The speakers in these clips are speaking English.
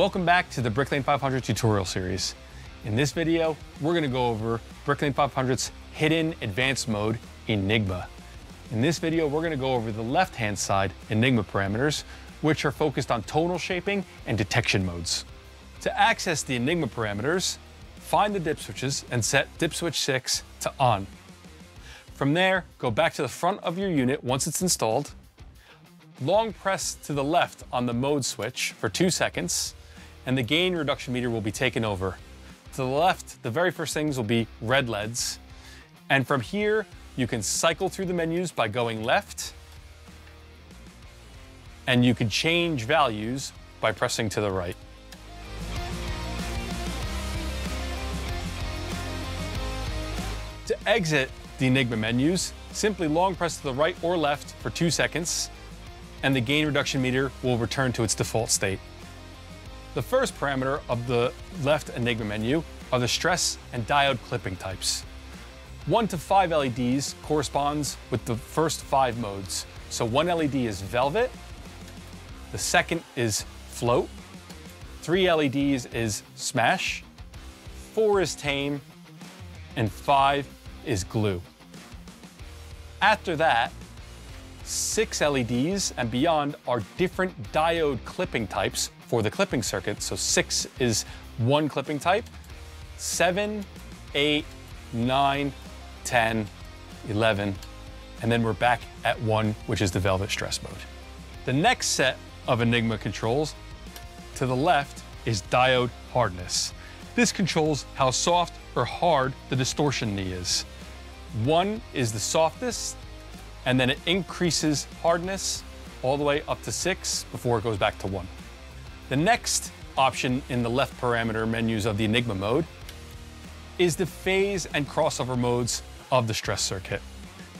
Welcome back to the Brick Lane 500 tutorial series. In this video, we're gonna go over Brick Lane 500's hidden advanced mode, Enigma. In this video, we're gonna go over the left-hand side Enigma parameters, which are focused on tonal shaping and detection modes. To access the Enigma parameters, find the dip switches and set dip switch 6 to on. From there, go back to the front of your unit once it's installed, long press to the left on the mode switch for two seconds, and the gain reduction meter will be taken over. To the left, the very first things will be red LEDs. And from here, you can cycle through the menus by going left, and you can change values by pressing to the right. To exit the Enigma menus, simply long press to the right or left for two seconds, and the gain reduction meter will return to its default state. The first parameter of the left Enigma menu are the stress and diode clipping types. 1 to 5 LEDs corresponds with the first five modes. So one LED is velvet, the second is float, three LEDs is smash, four is tame, and five is glue. After that, six LEDs and beyond are different diode clipping types for the clipping circuit. So six is one clipping type, seven, eight, nine, 10, 11, and then we're back at one, which is the velvet stress mode. The next set of Enigma controls to the left is diode hardness. This controls how soft or hard the distortion knee is. One is the softest, and then it increases hardness all the way up to six before it goes back to one. The next option in the left parameter menus of the Enigma mode is the phase and crossover modes of the stress circuit.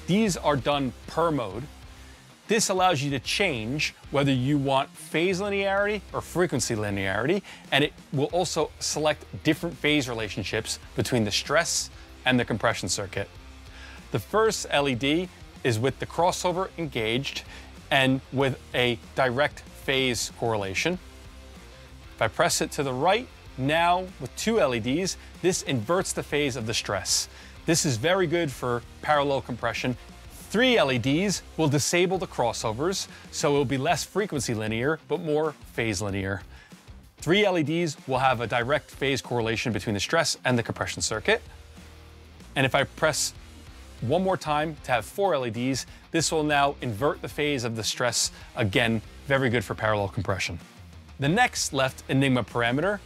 These are done per mode. This allows you to change whether you want phase linearity or frequency linearity, and it will also select different phase relationships between the stress and the compression circuit. The first LED is with the crossover engaged and with a direct phase correlation. If I press it to the right, now with two LEDs, this inverts the phase of the stress. This is very good for parallel compression. Three LEDs will disable the crossovers, so it will be less frequency linear, but more phase linear. Three LEDs will have a direct phase correlation between the stress and the compression circuit. And if I press one more time to have four LEDs, this will now invert the phase of the stress. Again, very good for parallel compression. The next left Enigma parameter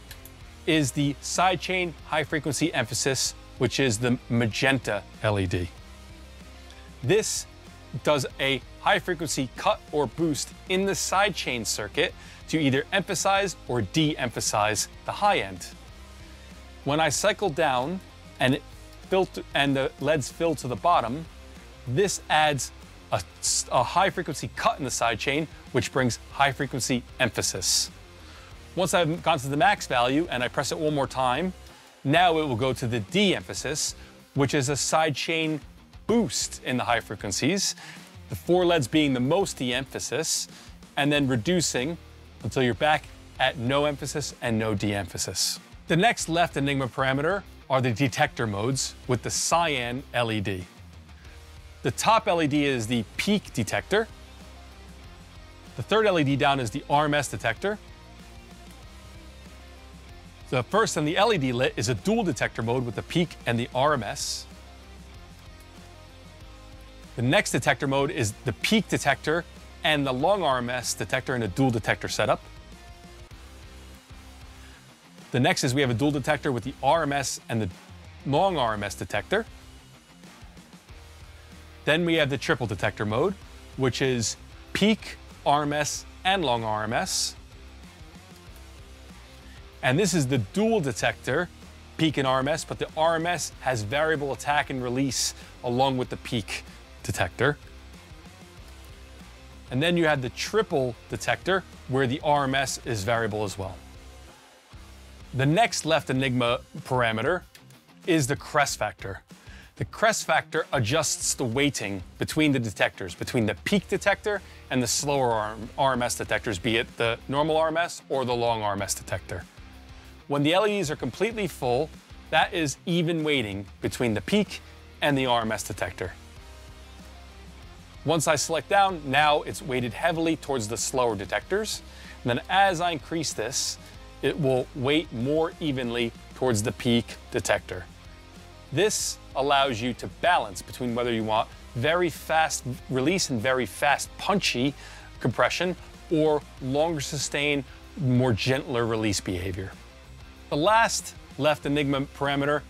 is the sidechain high frequency emphasis which is the magenta LED. This does a high frequency cut or boost in the sidechain circuit to either emphasize or de-emphasize the high end. When I cycle down and, and the LEDs fill to the bottom, this adds a, a high frequency cut in the sidechain, which brings high frequency emphasis. Once I've gone to the max value and I press it one more time, now it will go to the de-emphasis, which is a sidechain boost in the high frequencies, the four LEDs being the most de-emphasis, and then reducing until you're back at no emphasis and no de-emphasis. The next left Enigma parameter are the detector modes with the cyan LED. The top LED is the peak detector. The third LED down is the RMS detector. The first and the LED lit is a dual detector mode with the peak and the RMS. The next detector mode is the peak detector and the long RMS detector in a dual detector setup. The next is we have a dual detector with the RMS and the long RMS detector. Then we have the triple detector mode, which is peak, RMS, and long RMS. And this is the dual detector, peak and RMS, but the RMS has variable attack and release along with the peak detector. And then you have the triple detector where the RMS is variable as well. The next left Enigma parameter is the crest factor. The crest factor adjusts the weighting between the detectors, between the peak detector and the slower RMS detectors, be it the normal RMS or the long RMS detector. When the LEDs are completely full, that is even weighting between the peak and the RMS detector. Once I select down, now it's weighted heavily towards the slower detectors. And then as I increase this, it will weight more evenly towards the peak detector. This allows you to balance between whether you want very fast release and very fast punchy compression or longer sustain, more gentler release behavior. The last left Enigma parameter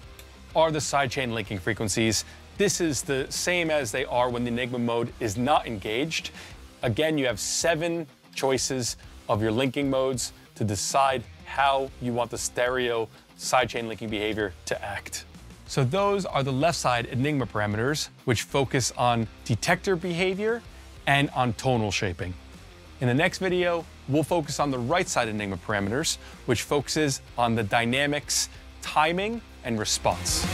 are the sidechain linking frequencies. This is the same as they are when the Enigma mode is not engaged. Again, you have seven choices of your linking modes to decide how you want the stereo sidechain linking behavior to act. So those are the left side Enigma parameters, which focus on detector behavior and on tonal shaping. In the next video, we'll focus on the right side of Enigma parameters, which focuses on the dynamics, timing, and response.